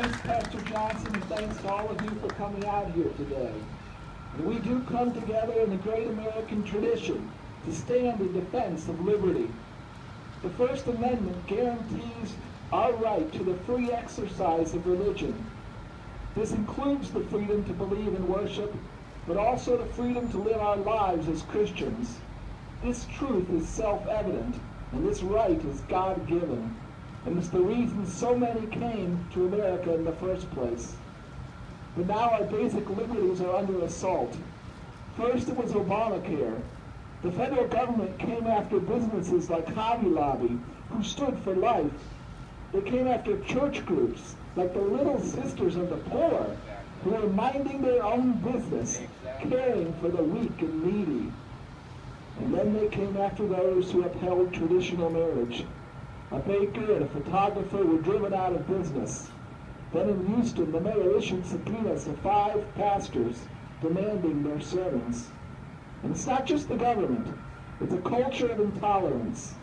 thanks, Pastor Johnson, and thanks to all of you for coming out here today. And we do come together in the great American tradition to stand in defense of liberty. The First Amendment guarantees our right to the free exercise of religion. This includes the freedom to believe and worship, but also the freedom to live our lives as Christians. This truth is self-evident, and this right is God-given. And it's the reason so many came to America in the first place. But now our basic liberties are under assault. First it was Obamacare. The federal government came after businesses like Hobby Lobby, who stood for life. They came after church groups, like the Little Sisters of the Poor, who were minding their own business, caring for the weak and needy. And then they came after those who upheld traditional marriage. A baker and a photographer were driven out of business. Then in Houston, the mayor issued subpoenas to five pastors demanding their sermons. And it's not just the government, it's a culture of intolerance.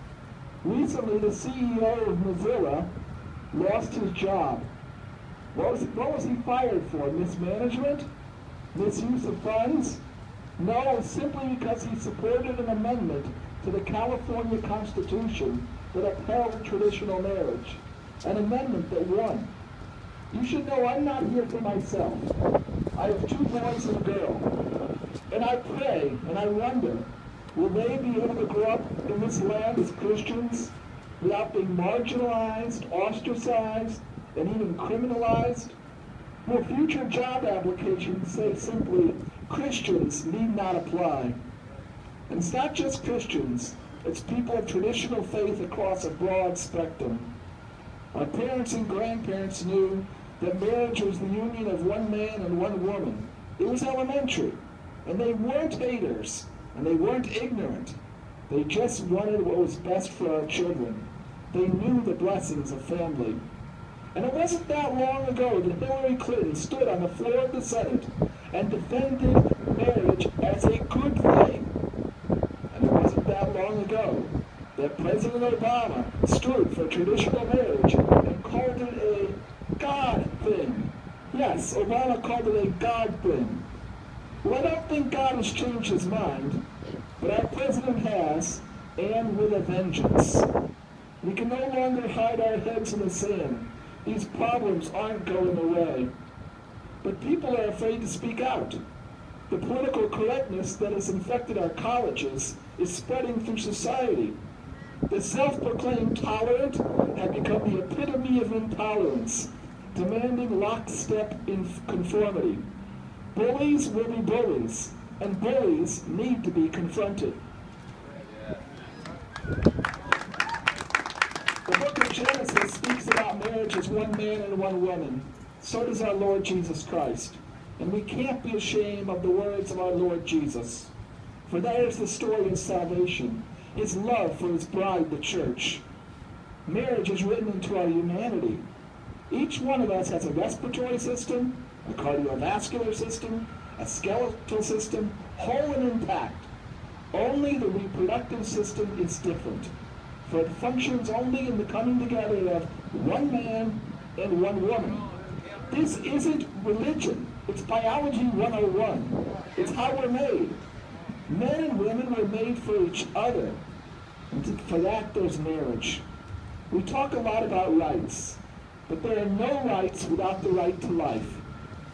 Recently, the CEO of Mozilla lost his job. What was, what was he fired for? Mismanagement? Misuse of funds? No, simply because he supported an amendment to the California Constitution that upheld traditional marriage. An amendment that won. You should know I'm not here for myself. I have two boys and a girl. And I pray and I wonder, will they be able to grow up in this land as Christians without being marginalized, ostracized, and even criminalized? Will future job applications say simply, Christians need not apply? And it's not just Christians, it's people of traditional faith across a broad spectrum. Our parents and grandparents knew that marriage was the union of one man and one woman. It was elementary. And they weren't haters, and they weren't ignorant. They just wanted what was best for our children. They knew the blessings of family. And it wasn't that long ago that Hillary Clinton stood on the floor of the Senate and defended marriage as a good thing. And it wasn't that long ago that President Obama stood for traditional marriage and called it a God thing. Yes, Obama called it a God thing. Well, I don't think God has changed his mind, but our president has, and with a vengeance. We can no longer hide our heads in the sand. These problems aren't going away. But people are afraid to speak out. The political correctness that has infected our colleges is spreading through society. The self-proclaimed tolerant have become the epitome of intolerance, demanding lockstep in conformity. Bullies will be bullies, and bullies need to be confronted. The book of Genesis speaks about marriage as one man and one woman. So does our Lord Jesus Christ. And we can't be ashamed of the words of our Lord Jesus. For that is the story of salvation, his love for his bride, the church. Marriage is written into our humanity. Each one of us has a respiratory system, a cardiovascular system, a skeletal system, whole and intact. Only the reproductive system is different, for it functions only in the coming together of one man and one woman. This isn't religion. It's biology 101. It's how we're made. Men and women were made for each other. And for that, there's marriage. We talk a lot about rights, but there are no rights without the right to life.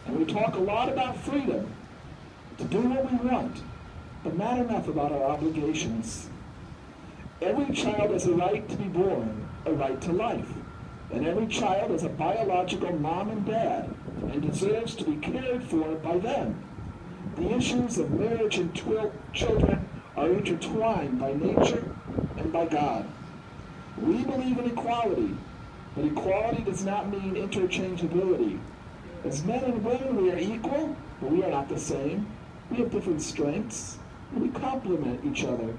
And we talk a lot about freedom, to do what we want, but not enough about our obligations. Every child has a right to be born, a right to life. And every child has a biological mom and dad and deserves to be cared for by them. The issues of marriage and children are intertwined by nature and by God. We believe in equality, but equality does not mean interchangeability. As men and women, we are equal, but we are not the same. We have different strengths, and we complement each other.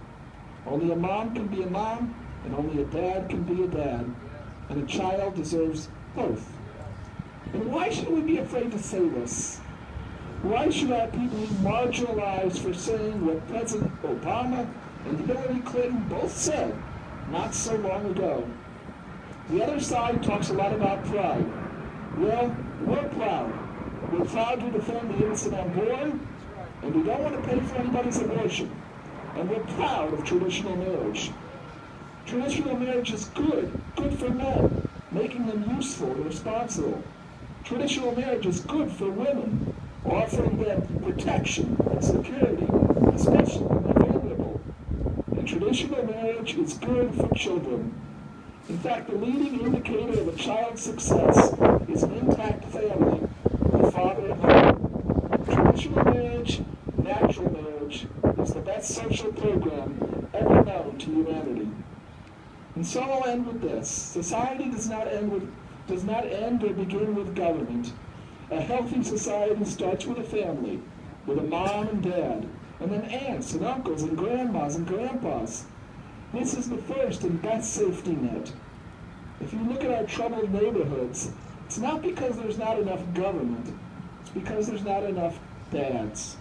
Only a mom can be a mom, and only a dad can be a dad and a child deserves both. And why should we be afraid to say this? Why should our people be marginalized for saying what President Obama and Hillary Clinton both said not so long ago? The other side talks a lot about pride. Well, we're proud. We're proud to defend the innocent unborn, and we don't want to pay for anybody's abortion. And we're proud of traditional marriage. Traditional marriage is good, good for men, making them useful and responsible. Traditional marriage is good for women, offering them protection and security, especially when vulnerable. And traditional marriage is good for children. In fact, the leading indicator of a child's success is an intact family, the father at home. Traditional marriage, natural marriage, is the best social program ever known to humanity. And so I'll end with this. Society does not end with does not end or begin with government. A healthy society starts with a family, with a mom and dad, and then aunts and uncles and grandmas and grandpas. This is the first and best safety net. If you look at our troubled neighborhoods, it's not because there's not enough government, it's because there's not enough dads.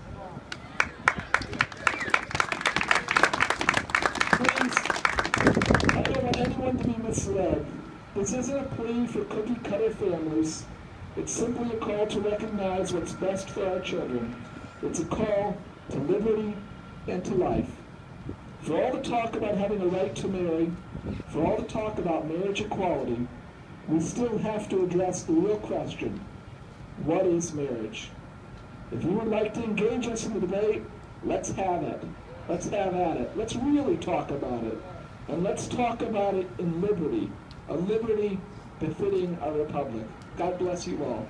I don't want anyone to be misled. This isn't a plea for cookie cutter families. It's simply a call to recognize what's best for our children. It's a call to liberty and to life. For all the talk about having a right to marry, for all the talk about marriage equality, we still have to address the real question what is marriage? If you would like to engage us in the debate, let's have it. Let's have at it. Let's really talk about it. And let's talk about it in liberty, a liberty befitting our republic. God bless you all.